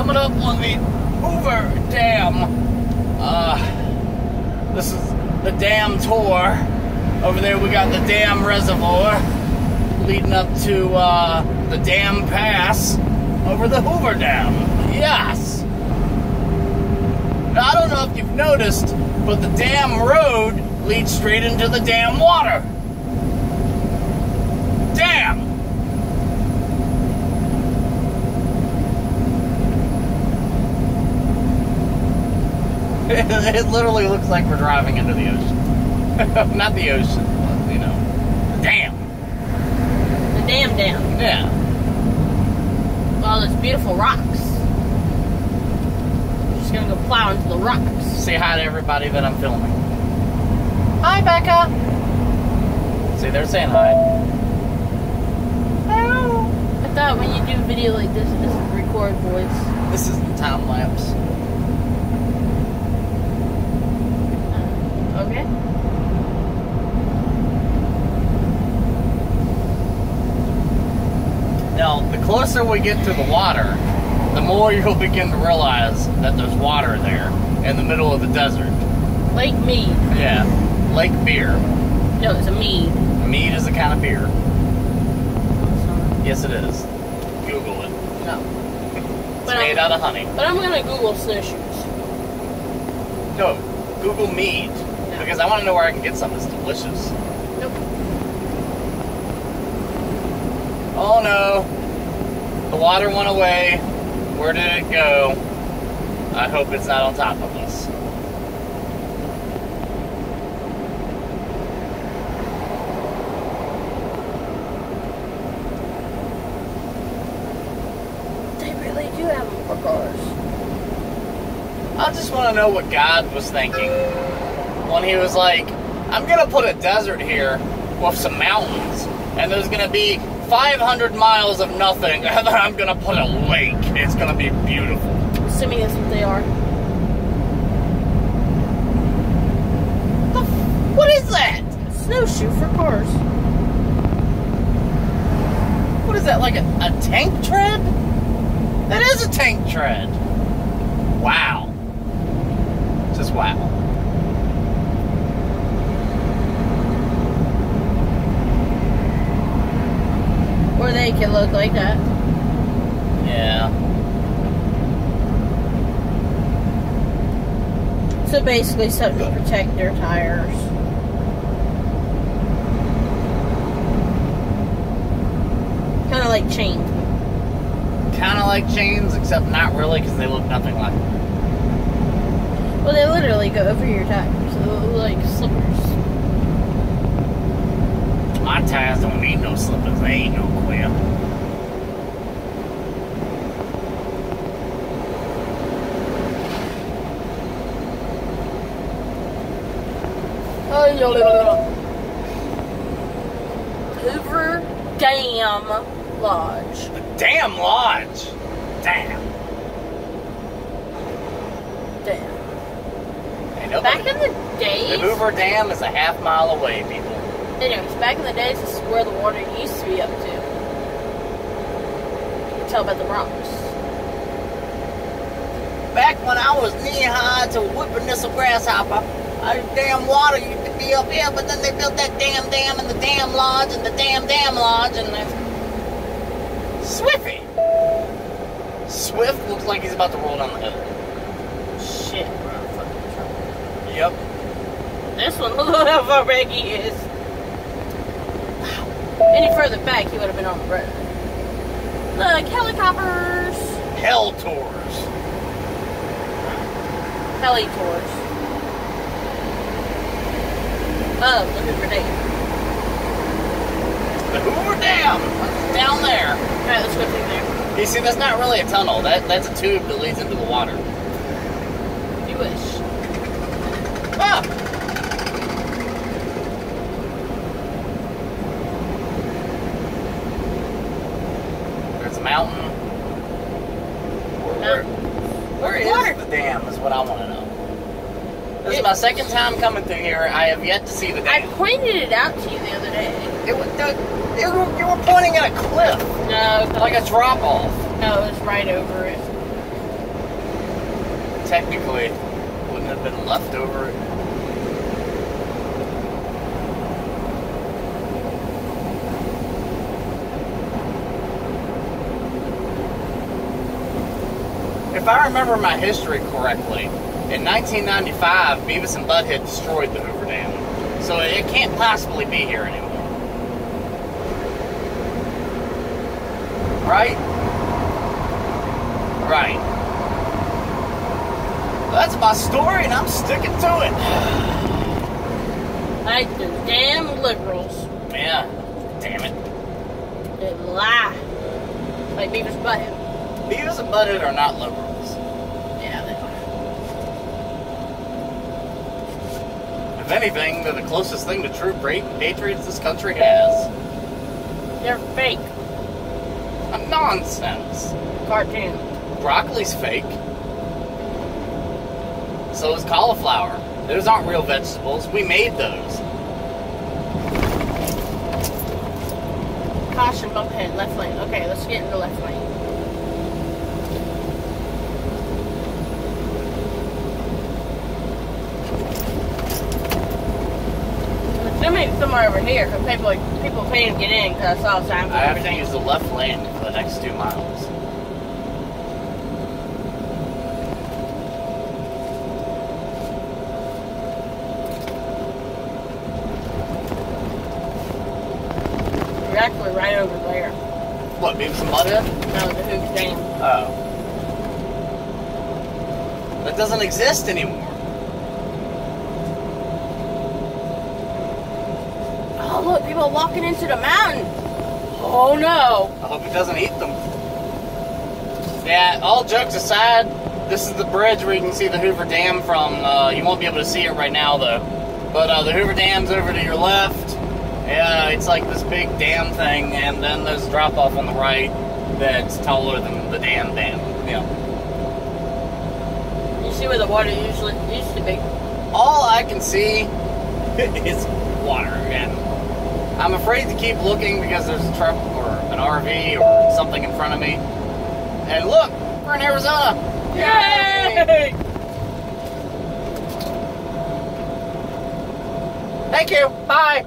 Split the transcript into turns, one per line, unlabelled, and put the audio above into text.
coming up on the Hoover Dam. Uh, this is the dam tour. Over there we got the dam reservoir leading up to uh, the dam pass over the Hoover Dam. Yes. Now, I don't know if you've noticed, but the dam road leads straight into the dam water. Damn! It, literally looks like we're driving into the ocean. Not the ocean, but, you know, the dam.
The dam dam.
Yeah.
All those beautiful rocks. I'm Just gonna go plow into the rocks.
Say hi to everybody that I'm filming. Hi, Becca. See, they're saying hi. Hello.
I thought when you do a video like this, this is record voice.
This is the time lapse.
Okay.
Now, the closer we get to the water, the more you'll begin to realize that there's water there in the middle of the desert.
Lake Mead.
Yeah, lake beer.
No, it's a mead.
Mead is a kind of beer. Yes, it is. Google it.
No.
It's
But
made
I'm,
out of honey.
but I'm gonna Google snowshoes.
No, Google mead. Because I want to know where I can get some that's delicious.
Nope.
Oh no. The water went away. Where did it go? I hope it's not on top of us.
They really do have them for cars.
I just want to know what God was thinking when He was like, I'm going to put a desert here with some mountains, and there's going to be 500 miles of nothing, and then I'm to put a lake. It's to be beautiful.
Assuming that's what they are.
What is that?
Snowshoe for cars.
What is that, like a, a tank tread? That is a tank tread. Wow. Just wow.
They can look like that.
Yeah.
So basically something to protect their tires. Kind of like chains.
Kind of like chains, except not really, because they look nothing like them.
Well, they literally go over your tires. So like slippers.
My tires don't need no slippers. They ain't no queer.
Hoover Dam Lodge.
The damn lodge. Damn.
Damn.
Nobody-
Back in the
day.
the
Hoover Dam is a half mile away, people.
Anyways, back in the days, this is where the water used to be up to. You can tell by the rocks.
Back when I was knee high to whipping this a grasshopper, uh, damn water used to be up here, but then they built that damn dam and the damn lodge and the damn damn lodge and the Swiffy. Swift looks like he's about to roll down the hill.
Shit, we're in fucking trouble.
Yep.
This one, look how far back he is. Any further back, he would have been on the road. Look, helicopters.
Hell tours.
Heli tours. Oh, the Hoover Dam.
The Hoover Dam. Down there.
Alright, let's go through there.
You see, that's not really a tunnel. That that's a tube that leads into the water.
You wish.
Ah! Mountain. Where, where is the dam? Is what I want to know. This is my second time coming through here. I have yet to see the dam.
I pointed it out to you the other day.
It was, you, were, you were pointing at a cliff,
No,
like a drop off.
no, it was right over it.
technically wouldn't have been left over. If I remember my history correctly, in 1995, Beavis and Butthead destroyed the Hoover Dam. So it can't possibly be here anymore. Right? Right. That's my story, and I'm sticking to it.
Like the damn liberals
Yeah. Damn it.
that lie. Like Beavis Butthead.
Beavis and Butthead are not liberals.
Yeah, they are.
If anything, they're the closest thing to true patriots this country has.
They're fake.
A nonsense.
Cartoon.
Broccoli's fake. So is cauliflower. Those aren't real vegetables. We made those.
Caution, bump ahead, left lane. Okay, let's get in the left lane. Assuming somewhere over here, because people people can't get in because I saw signs
I have to
everything.
use the left lane for the next two miles.
You're actually right over there.
What, Beavis and Butthead?
No, the Hoop Dam.
Oh. That doesn't exist anymore.
Oh, look, people are walking into the mountain. Oh no.
I hope it doesn't eat them. Yeah, all jokes aside, this is the bridge where you can see the Hoover Dam from. Uh, you won't be able to see it right now, though. But uh, the Hoover Dam's over to your left. Yeah, it's like this big dam thing, and then there's a drop off on the right that's taller than the dam dam. Yeah.
You see where the water usually used to be.
All I can see is water, and I'm afraid to keep looking because there's a truck or an RV or something in front of me. And look, we're in Arizona.
Yay!
Thank you. Bye.